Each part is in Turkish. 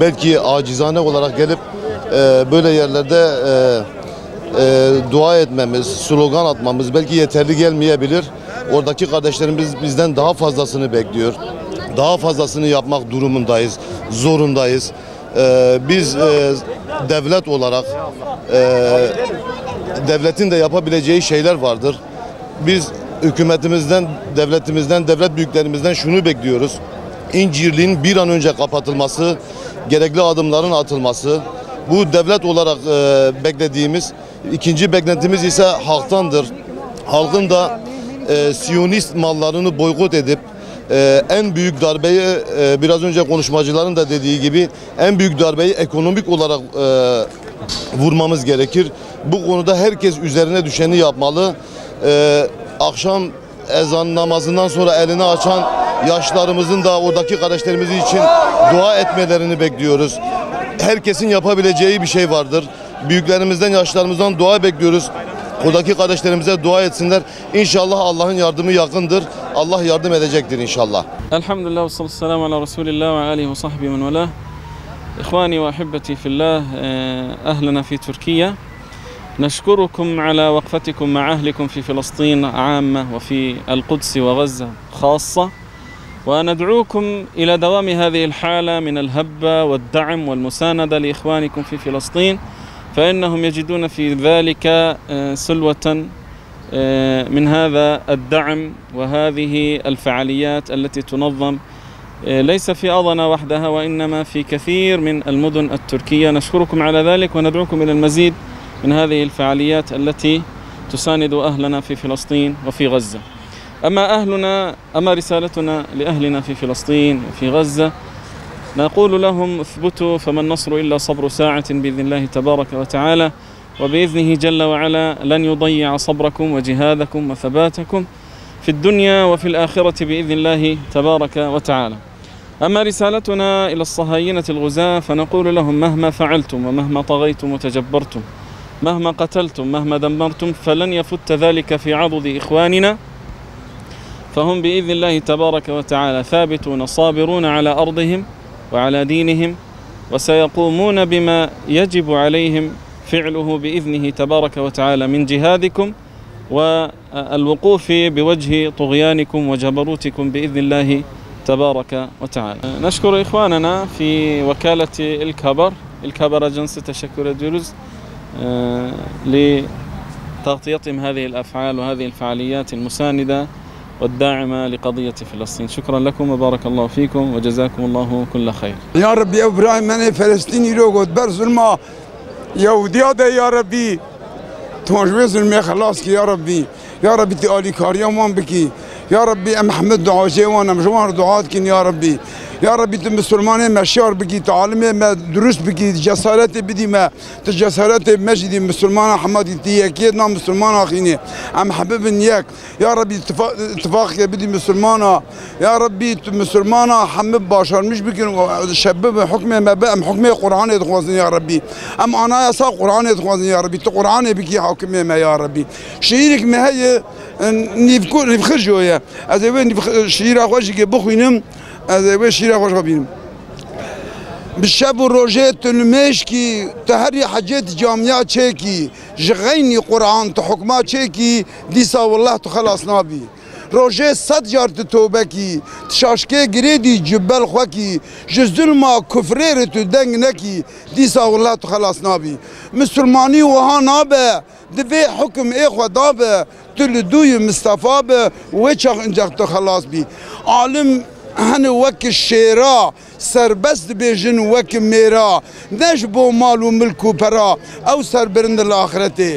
belki acizane olarak gelip e, böyle yerlerde e, e, dua etmemiz, slogan atmamız belki yeterli gelmeyebilir. Oradaki kardeşlerimiz bizden daha fazlasını bekliyor. Daha fazlasını yapmak durumundayız, zorundayız. E, biz e, devlet olarak e, devletin de yapabileceği şeyler vardır. Biz hükümetimizden, devletimizden, devlet büyüklerimizden şunu bekliyoruz. İncirliğin bir an önce kapatılması, gerekli adımların atılması. Bu devlet olarak e, beklediğimiz, ikinci beklentimiz ise halktandır. Halkın da e, Siyonist mallarını boykot edip e, en büyük darbeyi e, biraz önce konuşmacıların da dediği gibi en büyük darbeyi ekonomik olarak e, vurmamız gerekir. Bu konuda herkes üzerine düşeni yapmalı. Ee, akşam ezan namazından sonra elini açan yaşlarımızın da oradaki kardeşlerimiz için dua etmelerini bekliyoruz. Herkesin yapabileceği bir şey vardır. Büyüklerimizden, yaşlarımızdan dua bekliyoruz. Oradaki kardeşlerimize dua etsinler. İnşallah Allah'ın yardımı yakındır. Allah yardım edecektir inşallah. الحمد لله والصلاة والسلام على رسول الله وعلى آله وصحبه من والاه إخواني وأحبتي في الله آه، أهلنا في تركيا نشكركم على وقفتكم مع أهلكم في فلسطين عامة وفي القدس وغزة خاصة وندعوكم إلى دوام هذه الحالة من الهبة والدعم والمساندة لإخوانكم في فلسطين فإنهم يجدون في ذلك آه، سلوة آه، من هذا الدعم وهذه الفعاليات التي تنظم آه، ليس في أضنا وحدها وإنما في كثير من المدن التركية. نشكركم على ذلك وندعوكم إلى المزيد من هذه الفعاليات التي تساند أهلنا في فلسطين وفي غزة. أما أهلنا أما رسالتنا لأهلنا في فلسطين وفي غزة نقول لهم اثبتوا فما النصر إلا صبر ساعة بإذن الله تبارك وتعالى وبإذنه جل وعلا لن يضيع صبركم وجهادكم وثباتكم في الدنيا وفي الآخرة بإذن الله تبارك وتعالى. أما رسالتنا إلى الصهاينة الغزاة فنقول لهم مهما فعلتم ومهما طغيتم وتجبرتم مهما قتلتم مهما دمرتم فلن يفت ذلك في عضد إخواننا فهم بإذن الله تبارك وتعالى ثابتون صابرون على أرضهم وعلى دينهم وسيقومون بما يجب عليهم فعله بإذنه تبارك وتعالى من جهادكم والوقوف بوجه طغيانكم وجبروتكم بإذن الله تبارك وتعالى. نشكر إخواننا في وكالة الكبر الكبر أجنس تشكر ديروز آه، لتغطيتهم هذه الأفعال وهذه الفعاليات المساندة والداعمة لقضية فلسطين. شكرا لكم وبارك الله فيكم وجزاكم الله كل خير. يا ربي يا إبراهيم أنا فلسطيني روغود بر ظلمة يهوديا ده يا ربي. تونجوي ظلمي خلاص يا ربي. يا ربي تقالي كاريا وان بكي. يا ربي أم محمد دعاء وأنا مجموعة دعاءات يا ربي. يا ربي تم سلماني ما شعر بكي تعلمي ما دروس بكي جسارتي بدي ما تجسارتي مجدي مسلمان حمادي تی یکی نام مسلمان آخینه ام حبب یک يا ربي اتفاق بدي مسلمان يا ربي تم سلمان حمد باشرمش مش بكي شباب حکم ما بقى حكمي قرآن دخوازن یا ام آنا یسا قرآن يا ربي ربی تو قرآن بگی حاکم ما يا ربي شيرك ما هی نفخرجوه يا اول شیر شيرك واجي بخوينم از اوه شیره خوش ببینیم به شب و روژه تنمش کی تا هر حجت جامعه چه کی جغین قرآن تا حکما چه کی دیسا والله تو خلاص نابی روژه صد جار تو توبه کی تشاشکه گریدی جبل خو کی جز ظلم کفره رو تو دنگ نکی دیسا والله تو خلاص نابی مسلمانی وها نابه دوی حکم ای خو دابه تو لدوی مصطفی به و چخ انجا تو خلاص بی عالم هەن وەک شێرا سربەست دبێژن وەک مێرا نەش بۆ ماڵ و ملک و پەرا ئەو سربرند لە ئاخرەتێ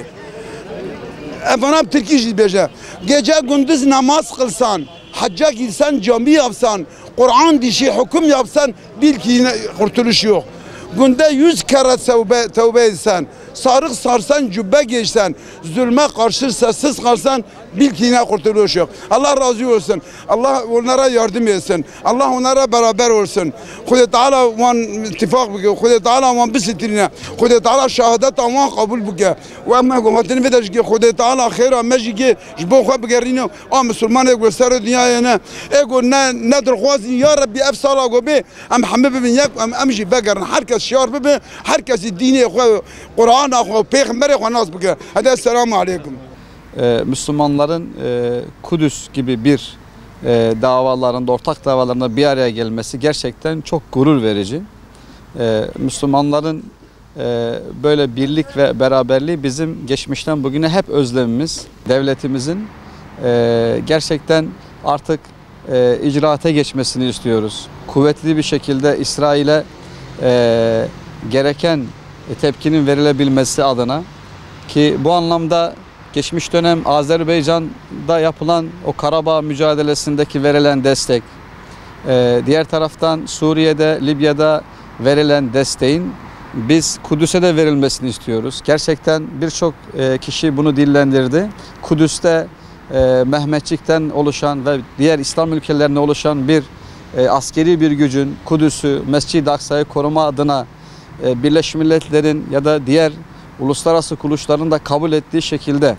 ئەفنا ترکیش دبێژە گێجا گوندز نەماز قلسان حجاك insan cami yapsan, Kur'an dişi hüküm yapsan bil ki yine kurtuluş yok. Günde yüz kere tövbe, tövbe etsen, Sarık sarsan, cübbe giysen, zulme karşı sessiz kalsan bil ki yine kurtuluş yok. Allah razı olsun. Allah onlara yardım etsin. Allah onlara beraber olsun. Kudu Teala van ittifak bike. Kudu Teala van bisitrine. Kudu Teala şehadet van kabul bike. Ve emme gumatini vedeş ki Kudu Teala khira meji ki jbo khwa bigerino. A Müslüman ego ser dünyaya ne. Ego ne ne derkhwazin ya Rabbi ef sala go be. Em hambe bin yak em emji begerin. Herkes şiar be. Herkes dini khwa Kur'an khwa peygamber khwa nas bike. Hadi esselamu aleyküm. Müslümanların e, Kudüs gibi bir e, davalarında, ortak davalarında bir araya gelmesi gerçekten çok gurur verici. Ee, Müslümanların e, böyle birlik ve beraberliği bizim geçmişten bugüne hep özlemimiz. Devletimizin e, gerçekten artık e, icraate geçmesini istiyoruz. Kuvvetli bir şekilde İsrail'e e, gereken tepkinin verilebilmesi adına ki bu anlamda geçmiş dönem Azerbaycan'da yapılan o Karabağ mücadelesindeki verilen destek, e, diğer taraftan Suriye'de, Libya'da verilen desteğin biz Kudüs'e de verilmesini istiyoruz. Gerçekten birçok e, kişi bunu dillendirdi. Kudüs'te e, Mehmetçik'ten oluşan ve diğer İslam ülkelerine oluşan bir e, askeri bir gücün Kudüs'ü, Mescid-i Aksa'yı koruma adına e, Birleşmiş Milletler'in ya da diğer uluslararası kuruluşların da kabul ettiği şekilde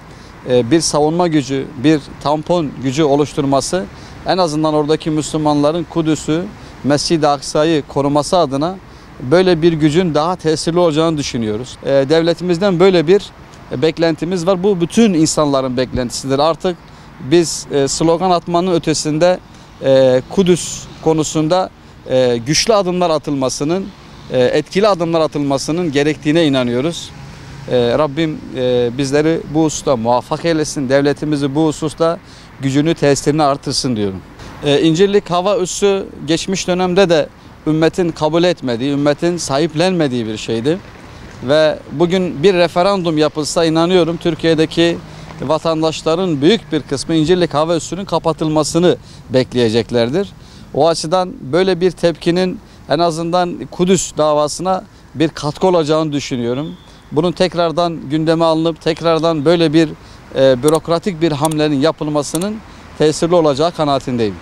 e, bir savunma gücü, bir tampon gücü oluşturması en azından oradaki Müslümanların Kudüs'ü, Mescid-i Aksa'yı koruması adına böyle bir gücün daha tesirli olacağını düşünüyoruz. E, Devletimizden böyle bir e, beklentimiz var. Bu bütün insanların beklentisidir. Artık biz e, slogan atmanın ötesinde e, Kudüs konusunda e, güçlü adımlar atılmasının, e, etkili adımlar atılmasının gerektiğine inanıyoruz. E, Rabbim e, bizleri bu hususta muvaffak eylesin. Devletimizi bu hususta gücünü, tesirini artırsın diyorum. E, İncirlik hava üssü geçmiş dönemde de ümmetin kabul etmediği, ümmetin sahiplenmediği bir şeydi. Ve bugün bir referandum yapılsa inanıyorum Türkiye'deki vatandaşların büyük bir kısmı İncirlik hava üssünün kapatılmasını bekleyeceklerdir. O açıdan böyle bir tepkinin en azından Kudüs davasına bir katkı olacağını düşünüyorum. Bunun tekrardan gündeme alınıp tekrardan böyle bir e, bürokratik bir hamlenin yapılmasının tesirli olacağı kanaatindeyim.